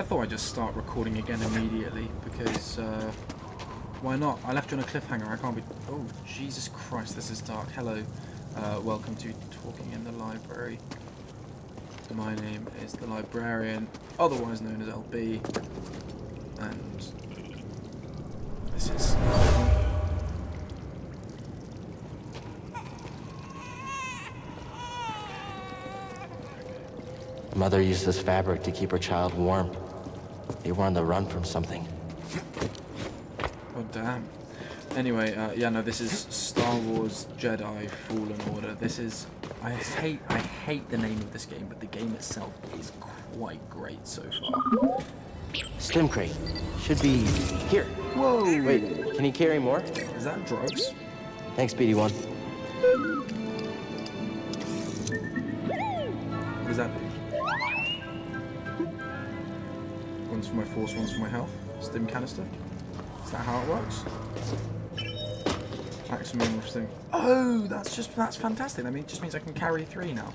I thought I'd just start recording again immediately because uh, why not? I left you on a cliffhanger. I can't be. Oh Jesus Christ! This is dark. Hello, uh, welcome to Talking in the Library. My name is the Librarian, otherwise known as LB, and this is. Mother used this fabric to keep her child warm. You were on the run from something. Oh damn. Anyway, uh, yeah, no, this is Star Wars Jedi Fallen Order. This is, I hate, I hate the name of this game, but the game itself is quite great so far. Slim crate. Should be here. Whoa! Wait, can you carry more? Is that drugs? Thanks, BD1. One's for my force, one's for my health. Stim canister. Is that how it works? Maximum stim. Oh, that's just that's fantastic. I mean, it just means I can carry three now.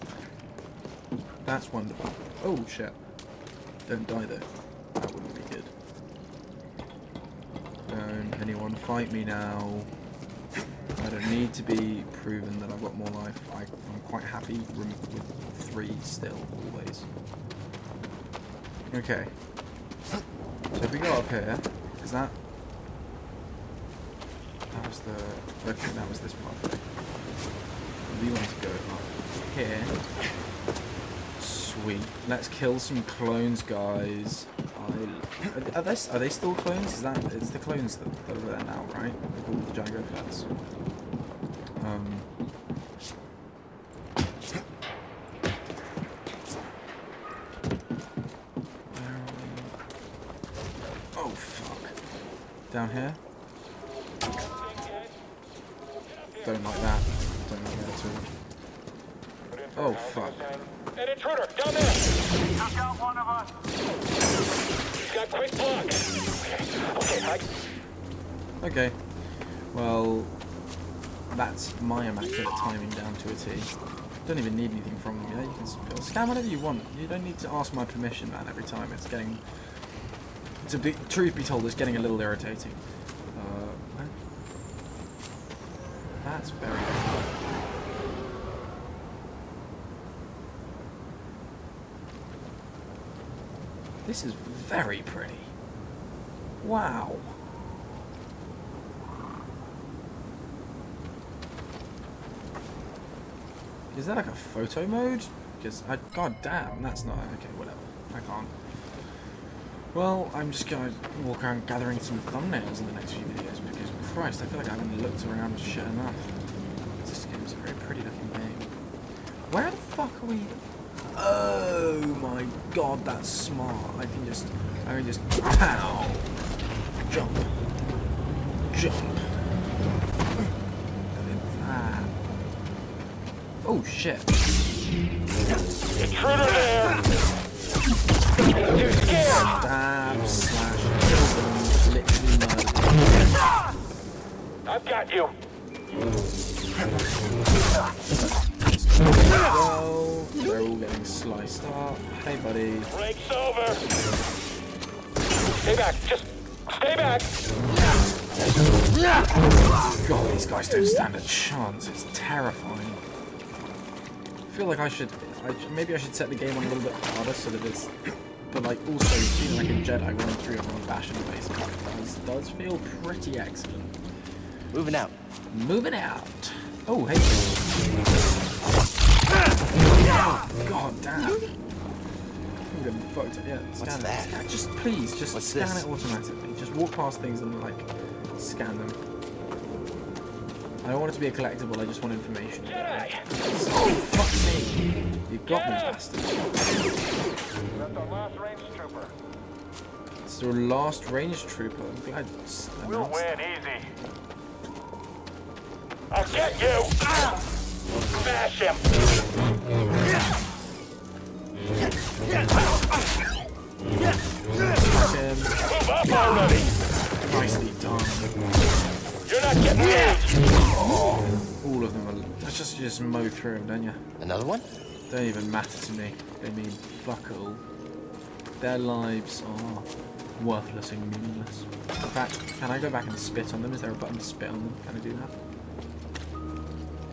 That's wonderful. Oh shit! Don't die though. That wouldn't be good. Don't anyone fight me now. I don't need to be proven that I've got more life. I, I'm quite happy with three still, always. Okay. So if we go up here, is that... That was the... Okay, that was this pathway. We want to go up here. Sweet. Let's kill some clones, guys. I, are, they, are they still clones? Is that it's the clones that, that are there now, right? Called the Jango Fetts. Um, where are we? Oh fuck! Down here. Don't like that. Don't like that at all. Oh fuck! An intruder, down there! Took out one of us. He's got quick block. Okay. Okay. Well, that's my immaculate timing down to a T. Don't even need anything from them, yeah? You can scan whatever you want. You don't need to ask my permission, man, every time. It's getting... To be, truth be told, it's getting a little irritating. Uh, That's very... This is very pretty. Wow. Is that like a photo mode? Because I, god damn, that's not okay. Whatever, I can't. Well, I'm just gonna walk around gathering some thumbnails in the next few videos because Christ, I feel like I haven't looked around shit enough. This game is a very pretty looking game. Where the fuck are we? Oh my god, that's smart. I can just, I can just pow, jump, jump. Oh shit. Intruder! Stab, slash, kill them, literally murder. I've got you! Well, they're all getting sliced up. Hey buddy. Break's over! Stay back, just stay back! God, these guys don't stand a chance. It's terrifying. I feel like I should, I, maybe I should set the game on a little bit harder so that it's, but like also feeling like a Jedi running through everyone bashing faces. Does, does feel pretty excellent. Moving out. Moving out. Oh, hey. Oh, God damn. Ooh, them fucked up. Yeah, scan What's it. that? Just please, just What's scan this? it automatically. Just walk past things and like scan them. I don't want it to be a collectible. I just want information. Jedi! Oh fuck me! You got me, bastard. That's our last range trooper. It's your last range trooper. I'm glad. s- We'll win easy. I'll get you! Ah! Smash him! that. Him. Move up already! Nicely done. You're not getting me! All of them are. Just just mow through them, don't you? Another one? Don't even matter to me. They mean fuck all. Their lives are worthless and meaningless. In fact, can I go back and spit on them? Is there a button to spit on them? Can I do that?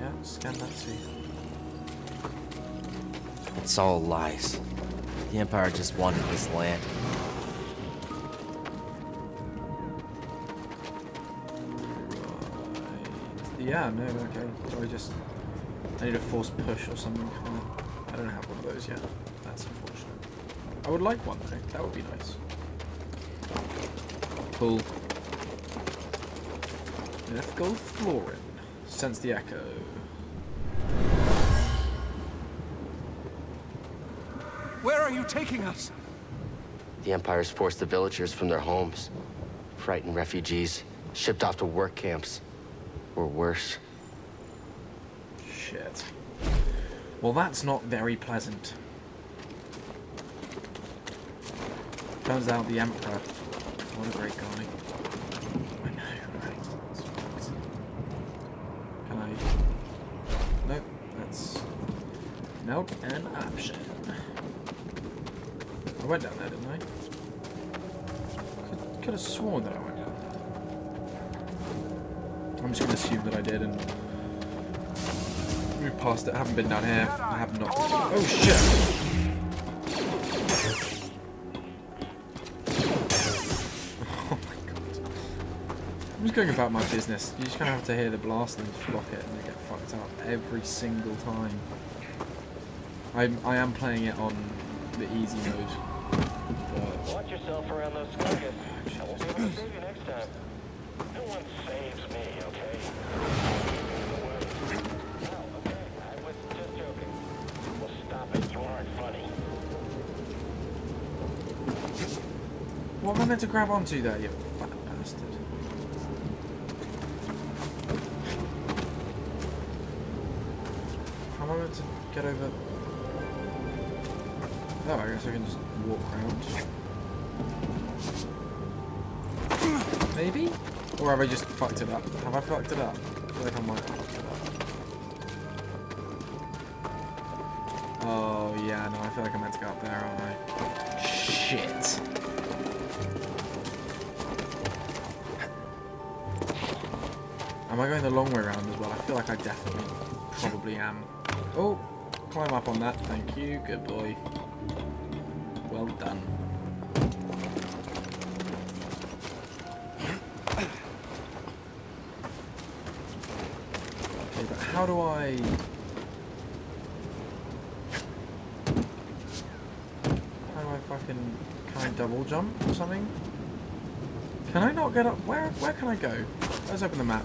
Yeah, scan that too. It's all lies. The Empire just wanted this land. Yeah, no, okay. So I just... I need a force push or something. I don't have one of those yet. That's unfortunate. I would like one though. That would be nice. Cool. Let's go Florin. Sense the echo. Where are you taking us? The Empire's forced the villagers from their homes. Frightened refugees, shipped off to work camps. Or worse. Shit. Well, that's not very pleasant. Turns out the Emperor. What a great guy. I know, right? Can I? Nope. That's nope. An option. I went down there, didn't I? Could, could have sworn that I went. I'm just gonna assume that I did and move past it. I haven't been down here. I have not. Oh shit! Oh my god. I'm just going about my business. You just kind of have to hear the blast and block it and they get fucked up every single time. I'm, I am playing it on the easy mode. But Watch yourself around those skunkus. I won't be able to save you what am I meant to grab onto there, you fat bastard? How am I meant to get over? Oh, I guess I can just walk around. Maybe? Or have I just fucked it up? Have I fucked it up? I feel like I might have fucked it up. Oh, yeah, no, I feel like I'm meant to go up there, aren't I? Shit. Am I going the long way around as well? I feel like I definitely probably am. Oh, climb up on that. Thank you. Good boy. Well done. Okay, but how do I... How do I fucking... Can I double jump or something? Can I not get up? Where, where can I go? Let's open the map.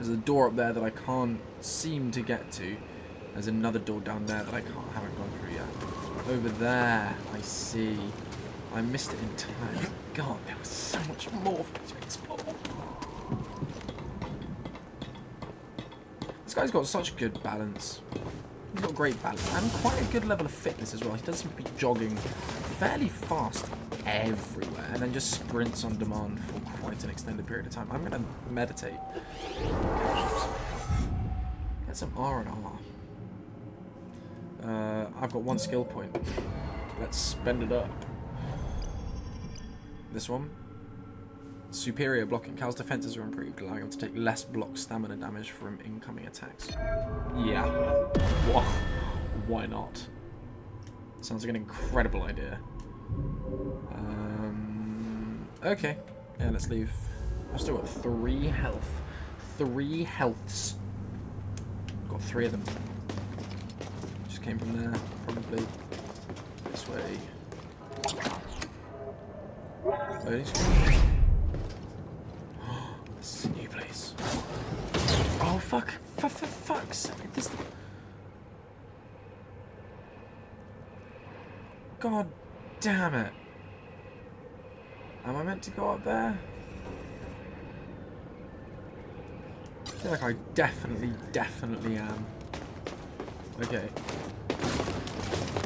There's a door up there that I can't seem to get to. There's another door down there that I can't haven't gone through yet. Over there, I see. I missed it entirely. God, there was so much more for me to explore. This guy's got such good balance. He's got great balance and quite a good level of fitness as well. He does seem to be jogging fairly fast everywhere and then just sprints on demand for quite an extended period of time. I'm going to meditate. Get some R and R. Uh, I've got one skill point. Let's spend it up. This one. Superior blocking. Cal's defenses are improved, allowing him to take less block stamina damage from incoming attacks. Yeah. Why not? Sounds like an incredible idea. Um, okay. Yeah, let's leave. I've still got three health. Three healths. Got three of them. Just came from there, probably. This way. Screen. this is a new place. Oh fuck! For, for fuck's sake! This. God damn it! Am I meant to go up there? I feel like I definitely, definitely am. Okay.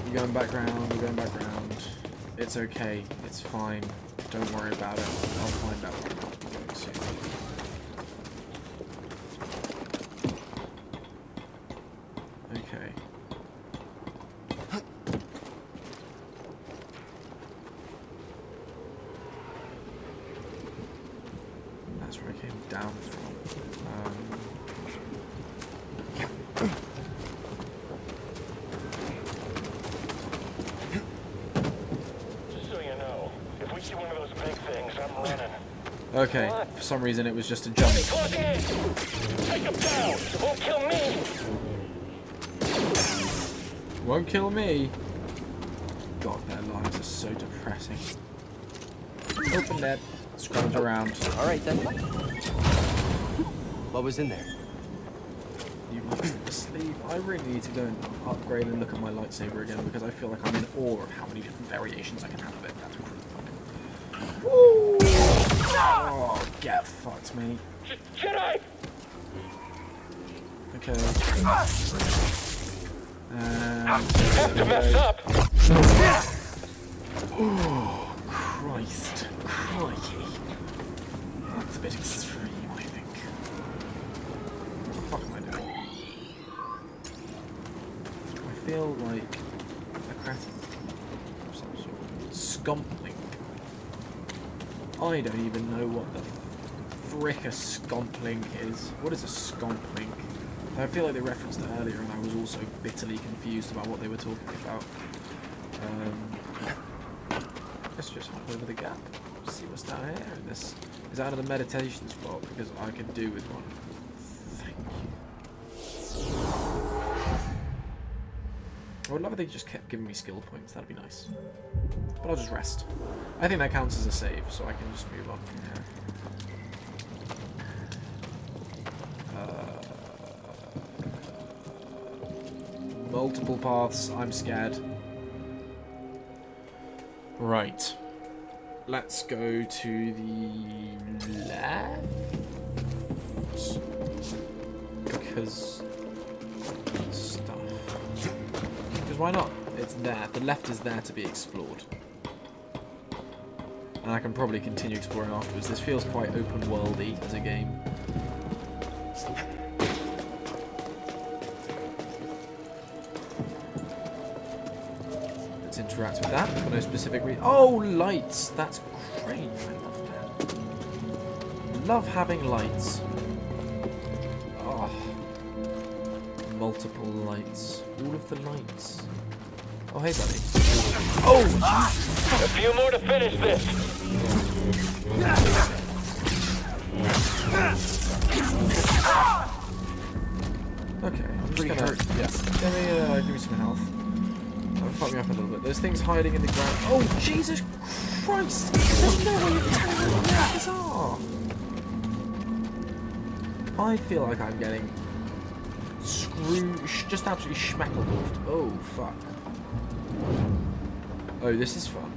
We're going back round, we're going back round. It's okay, it's fine. Don't worry about it. I'll find out where I'm going soon. Okay. Okay, for some reason it was just a jump. Take him down! Won't kill me! Won't kill me. God, their lives are so depressing. Open that. Scrounge around. All right then. What was in there? You must sleep. I really need to go and upgrade and look at my lightsaber again because I feel like I'm in awe of how many different variations I can have of it. That's pretty fucking. Woo! Oh, get fucked, mate. Jedi! Okay. Uh, and Have to mess up! Oh, Christ, crikey. That's a bit extreme, I think. What the fuck am I doing? I feel like a cretin of some sort. Scompling. I don't even know what the frick a scompling is. What is a scompling? I feel like they referenced it earlier and I was also bitterly confused about what they were talking about. Um, let's just hop over the gap. See what's down here. This is out of the meditation spot because I could do with one. Thank you. I would love if they just kept giving me skill points. That'd be nice. But I'll just rest. I think that counts as a save, so I can just move on from here. Uh, multiple paths. I'm scared. Right. Let's go to the left. Because stuff. Because why not? It's there. The left is there to be explored. And I can probably continue exploring afterwards. This feels quite open worldy as a game. Let's interact with that for no specific reason. Oh, lights! That's great. I love that. Love having lights. Oh. Multiple lights. All of the lights. Oh, hey, buddy. Oh, ah! A few more to finish this! Okay, I'm just gonna. Yeah. Give me, uh, give me some health. That'll fuck me up a little bit. There's things hiding in the ground. Oh, Jesus Christ! There's no way you're telling me what these are! I feel like I'm getting screwed, just absolutely schmeckledorfed. Oh, fuck. Oh, this is fun.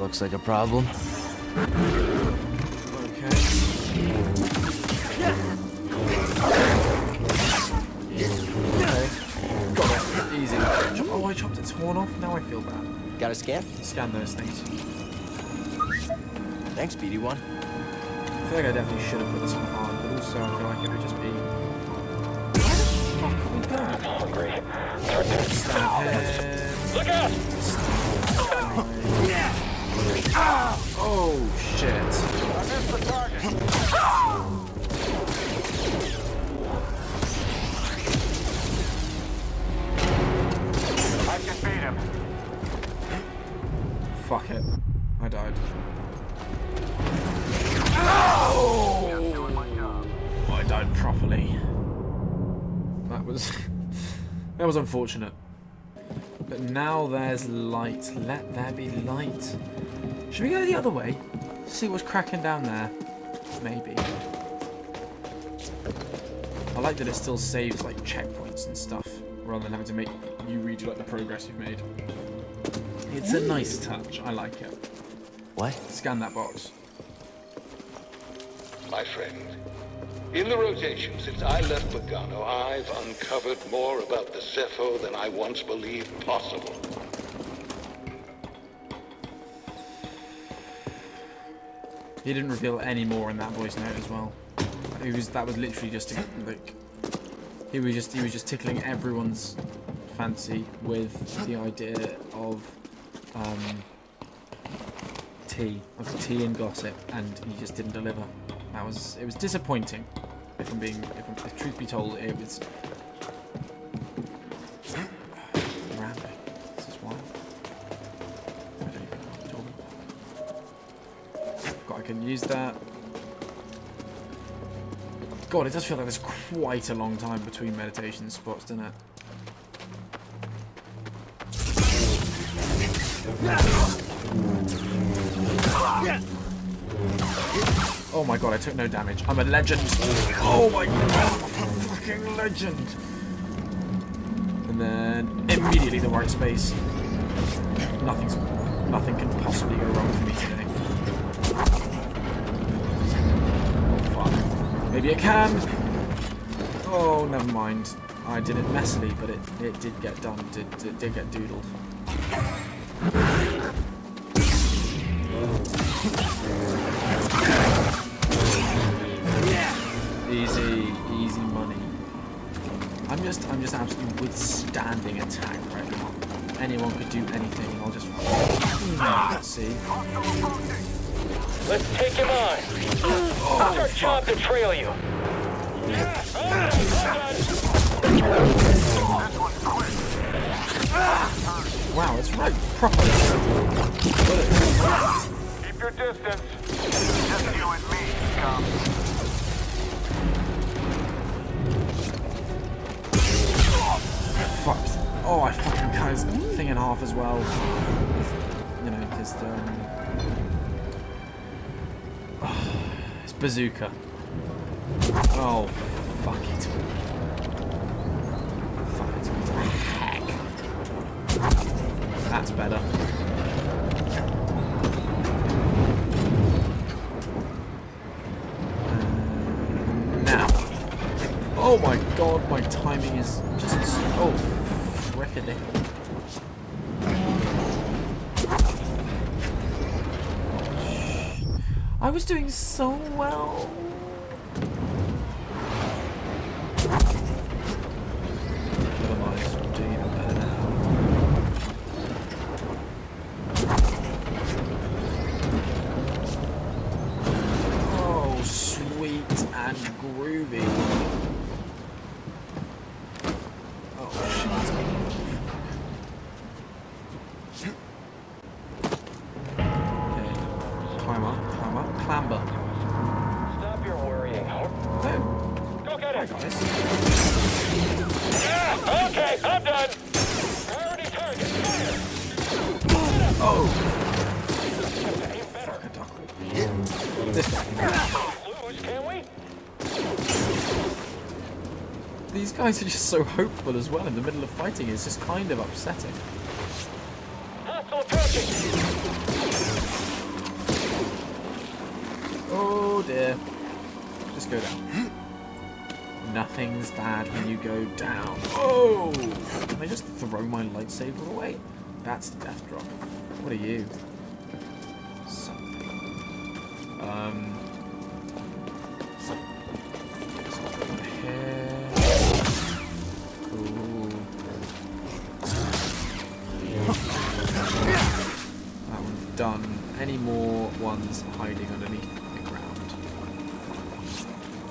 Looks like a problem. Okay. Okay. Got it. Easy. Oh, I chopped its horn off. Now I feel bad. Got a scan? Scan those things. Thanks, BD1. I feel like I definitely should have put this on but also I feel like it would just be. Where the fuck are we going? Hungry. Stab. Look out! Oh shit. I missed the target. I can beat him. Fuck it. I died. Oh, I died properly. That was that was unfortunate. But now there's light. Let there be light. Should we go the other way? See what's cracking down there? Maybe. I like that it still saves like checkpoints and stuff, rather than having to make you read like the progress you've made. It's a nice touch. I like it. What? Scan that box. My friend, in the rotation since I left Bogano, I've uncovered more about the Zeffo than I once believed possible. He didn't reveal any more in that voice note as well. He was that was literally just like he was just he was just tickling everyone's fancy with the idea of um tea. of tea and gossip, and he just didn't deliver. That was it was disappointing. If I'm being, if, I'm, if truth be told, it was. Rambling. This is wild. I don't even know about. Forgot I can use that. God, it does feel like there's quite a long time between meditation spots, doesn't it? Oh my god, I took no damage. I'm a legend. Oh my god, I'm a fucking legend. And then immediately the right space. Nothing's nothing can possibly go wrong for me today. Fuck. Maybe it can. Oh, never mind. I did it messily, but it, it did get done. Did, it did get doodled. I'm just, I'm just absolutely withstanding attack right now. Anyone could do anything. I'll just Let's see. Let's take him on. Oh, It's our job to trail you. Wow, it's right proper. Keep your distance. Just you and me. Oh, I fucking cut his thing in half as well. You know, just um. it's bazooka. Oh, fuck it. Fuck it. Heck? That's better. Um, Now. Oh my god, my timing is just oh I was doing so well. Oh, sweet and groovy. Guys are just so hopeful as well in the middle of fighting. It's just kind of upsetting. Oh dear. Just go down. Nothing's bad when you go down. Oh! Can I just throw my lightsaber away? That's the death drop. What are you?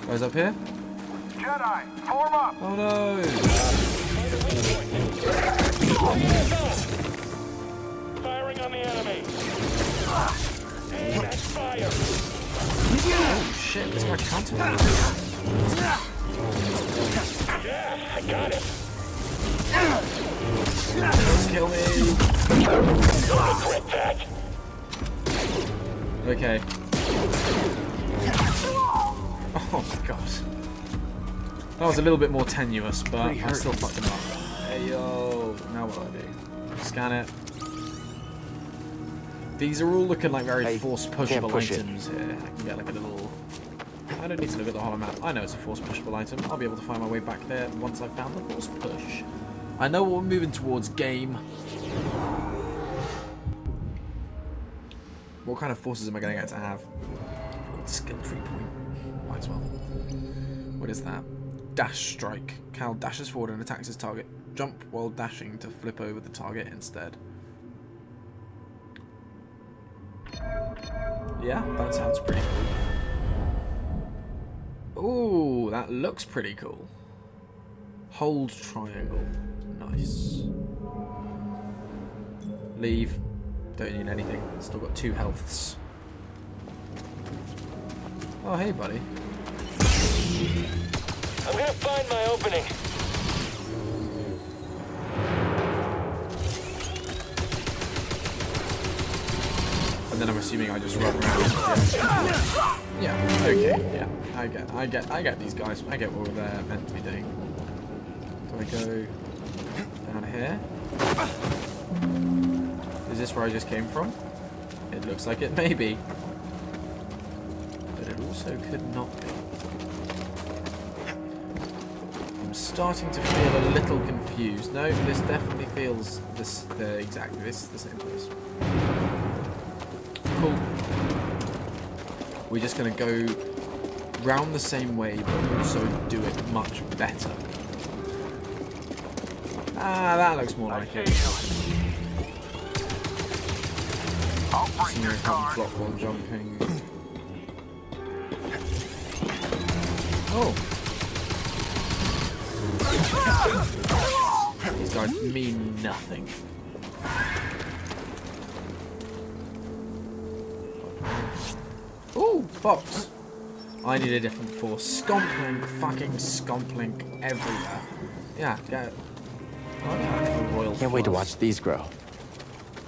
Guys up here? Jedi, form up. Oh no! Firing on the enemy. Aim and fire. Oh shit, this guy counter Yeah, I got it. Kill me! Regret that. Okay. Oh my god. That was a little bit more tenuous, but I still fucked him up. Hey yo, now what do I do? Scan it. These are all looking like very Hey, force pushable push it. items here. I can get like a little. I don't need to look at the hollow map. I know it's a force pushable item. I'll be able to find my way back there once I've found the force push. I know what we're moving towards game. What kind of forces am I going to get to have? Skill tree point. Might as well. What is that? Dash strike. Cal dashes forward and attacks his target. Jump while dashing to flip over the target instead. Yeah, that sounds pretty cool. Ooh, that looks pretty cool. Hold triangle. Nice. Leave. Don't need anything. Still got two healths. Oh, hey, buddy. I'm gonna find my opening. And then I'm assuming I just run around. Yeah. yeah. Okay. Yeah. I get. I get. I get these guys. I get what they're meant to be doing. Do I go down here? Is this where I just came from? It looks like it may be. But it also could not be. Starting to feel a little confused. No, this definitely feels this the exact this is the same place. Cool. We're just gonna go round the same way, but also do it much better. Ah, that looks more like it. Block while jumping. Oh. These guys mean nothing. Ooh, box. I need a different force. Scomplink, fucking scomplink everywhere. Yeah, get it. Oh, yeah, royal Can't wait to watch these grow.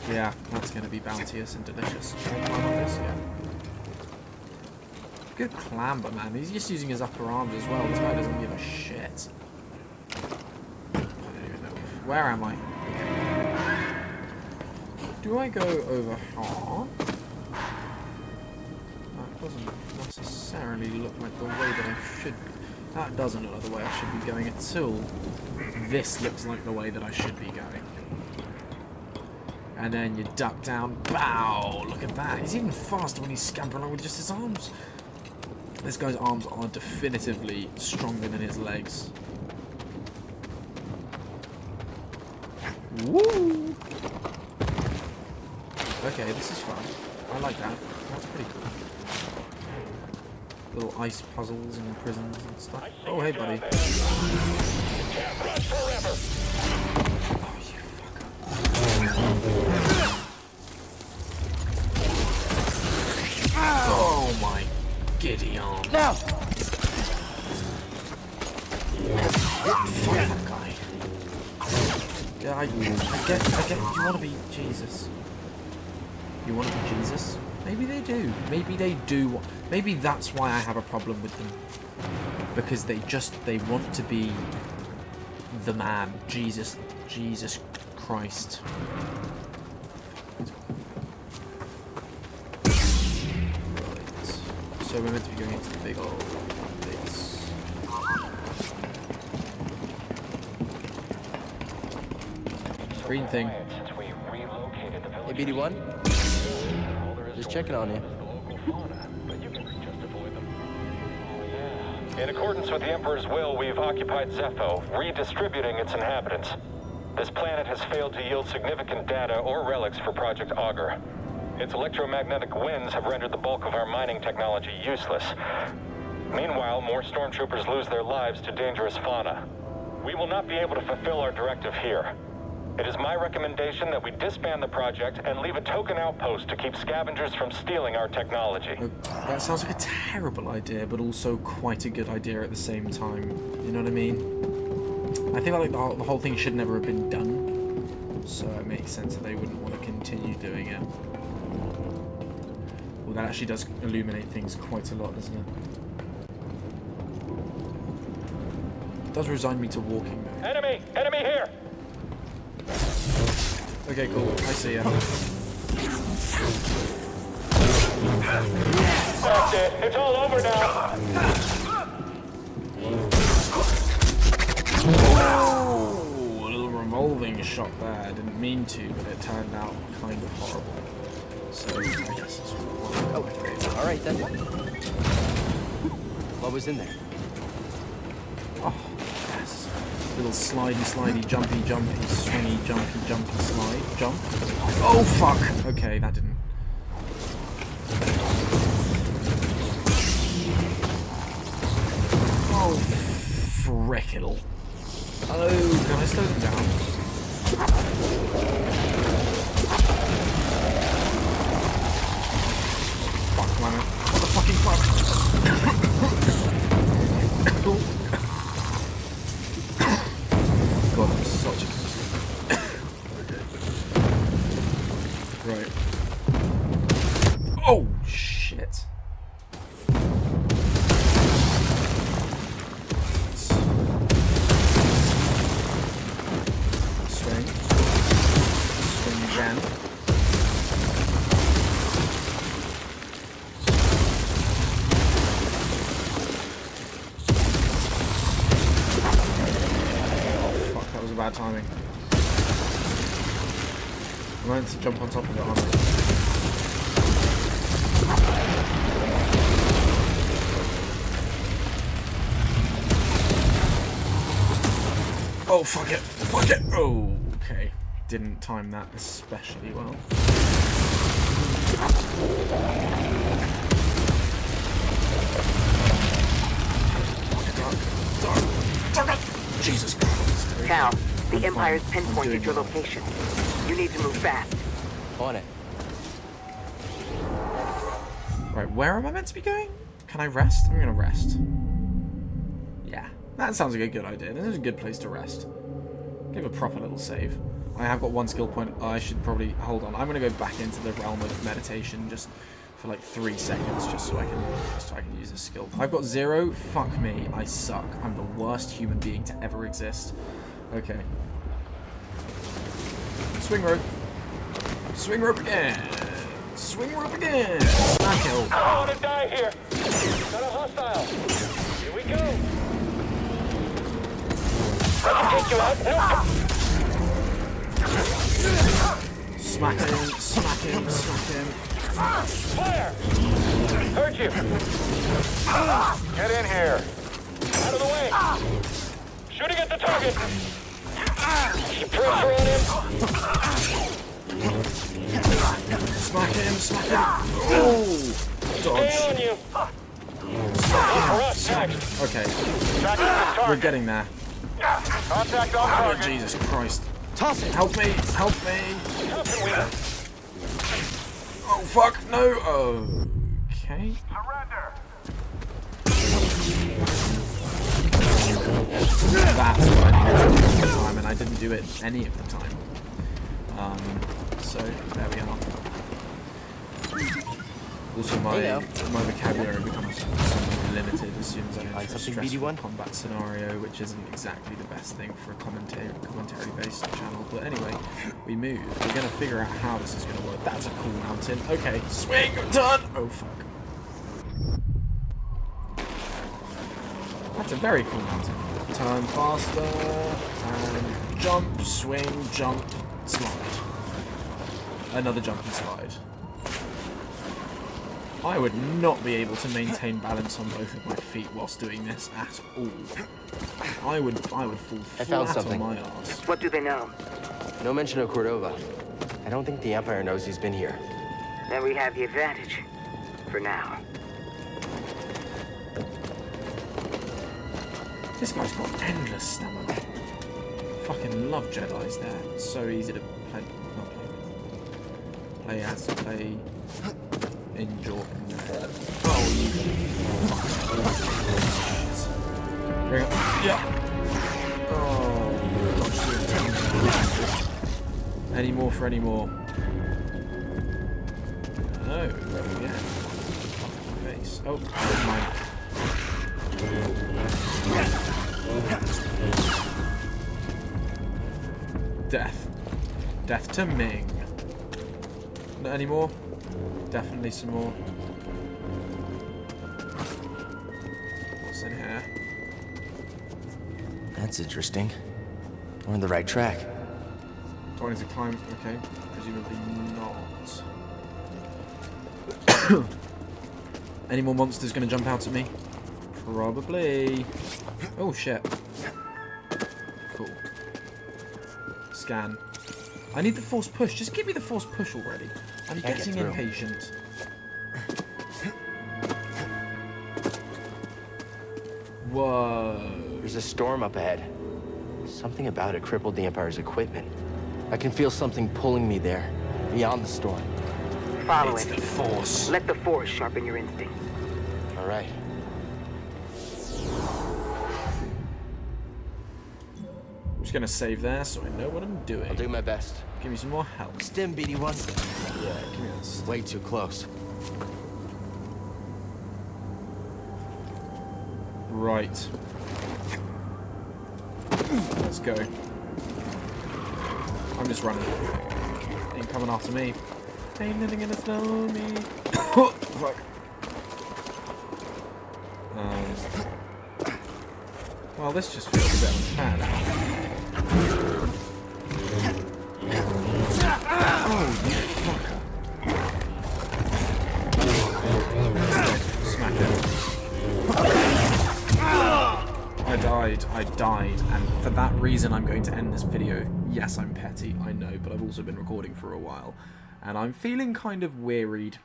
Yeah, that's going to be bounteous and delicious. Can I climb on this? Yeah. Good clamber, man. He's just using his upper arms as well. This guy doesn't give a shit. I don't even know. if- Where am I? Do I go over here? That doesn't necessarily look like the way that I should be. That doesn't look like the way I should be going at all. This looks like the way that I should be going. And then you duck down. Bow! Look at that. He's even faster when he's scampering along with just his arms. This guy's arms are definitively stronger than his legs. Woo! Okay, this is fun. I like that. That's pretty cool. Little ice puzzles and prisons and stuff. Oh, hey, buddy. Oh. Oh my giddy arm. Now! I, I get, I get, you want to be Jesus. You want to be Jesus? Maybe they do. Maybe they do. Maybe that's why I have a problem with them. Because they just, they want to be the man. Jesus, Jesus Christ. Right. So we're meant to be going into the big old Green thing. Since we relocated the Hey, BD1? all there is Just checking on you. the local fauna, but you can just avoid them. Oh, yeah. In accordance with the Emperor's will, we've occupied Zeffo, redistributing its inhabitants. This planet has failed to yield significant data or relics for Project Auger. Its electromagnetic winds have rendered the bulk of our mining technology useless. Meanwhile, more stormtroopers lose their lives to dangerous fauna. We will not be able to fulfill our directive here. It is my recommendation that we disband the project and leave a token outpost to keep scavengers from stealing our technology. Oh, That sounds like a terrible idea, but also quite a good idea at the same time. You know what I mean? I think like the whole, the whole thing should never have been done, so it makes sense that they wouldn't want to continue doing it. Well, that actually does illuminate things quite a lot, doesn't it? It does resign me to walking though. Enemy! Enemy here! Okay, cool. I see ya. That's it. It's all over now. Oh, a little revolving shot there. I didn't mean to, but it turned out kind of horrible. So I guess it's one oh, of. All right, then. What was in there? little slidey, slidey, jumpy, jumpy, swingy, jumpy, jumpy, slide, jump. Oh, fuck! Okay, that didn't. Oh, frickle. Oh, can I slow them down? To jump on top of it, aren't? Oh, fuck it. Fuck it. Oh, okay. Didn't time that especially well. Jesus Christ. Cal, the Empire's pinpointed your location. You need to move fast. On it. Right, where am I meant to be going? Can I rest? I'm gonna rest. Yeah, that sounds like a good idea. This is a good place to rest. Give a proper little save. I have got one skill point. I should probably hold on. I'm gonna go back into the realm of meditation just for like three seconds, just so I can just so I can use this skill. I've got zero. Fuck me. I suck. I'm the worst human being to ever exist. Okay. Swing rope. Swing rope again. Swing rope again. Smack it. I don't want to die here. Got a hostile. Here we go. I can take you out. No. Smack him, smack him, smack him. Fire! Hurt you. Get in here. Out of the way. Shooting at the target. Keep pressure on him. Smack him, smack him. Oh! Stay Dodge. on you. For. Okay, we're getting there. Contact on Oh. Jesus Christ. Toss it. Help me, help me. How can we... Oh, fuck, no. Okay. Surrender. That's what I needed to do at the time, and I didn't do it any of the time. Um, so, there we are. Also, my my vocabulary becomes somewhat limited as soon as I enter a stressful BD1? combat scenario, which isn't exactly the best thing for a commentary commentary-based channel. But anyway, we move. We're gonna figure out how this is gonna work. That's a cool mountain. Okay, swing, turn. Oh fuck. That's a very cool mountain. Turn faster and jump, swing, jump, slide. Another jump and slide. I would not be able to maintain balance on both of my feet whilst doing this at all. I would I would fall I found flat on something. my ass. What do they know? No mention of Cordova. I don't think the Empire knows he's been here. Then we have the advantage. For now. This guy's got endless stamina. Fucking love Jedi's there. So easy to play. Not play. Play as, play. Enjoy. Oh. Bring up. Yeah. Oh. Any more for any more? No. Yeah. Face. Oh, never mind. Death. Death to Ming. Not anymore. Definitely some more. What's in here? That's interesting. We're on the right track. Do I need to climb? Okay. Presumably not. Any more monsters gonna jump out at me? Probably. Oh shit. Cool. Scan. I need the force push. Just give me the force push already. I'm Can't getting through. impatient. Whoa. There's a storm up ahead. Something about it crippled the Empire's equipment. I can feel something pulling me there, beyond the storm. Follow It's it. the Force. Let the Force sharpen your instincts. All right. I'm just gonna save there so I know what I'm doing. I'll do my best. Give me some more help. Stim, BD-1. Yeah, give me this. Way too close. Right. Let's go. I'm just running. Ain't coming after me. Ain't nothing gonna slow me. Fuck. Um, well, this just feels a bit unfair now. I died, I died, and for that reason I'm going to end this video. Yes, I'm petty, I know, but I've also been recording for a while, and I'm feeling kind of wearied.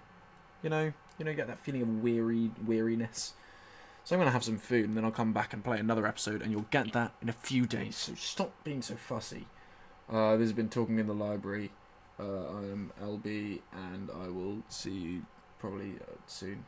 You know, you know, get that feeling of weary weariness. So I'm gonna have some food, and then I'll come back and play another episode, and you'll get that in a few days. So stop being so fussy. Uh, this has been talking in the library. Uh, I am LB, and I will see you probably uh, soon.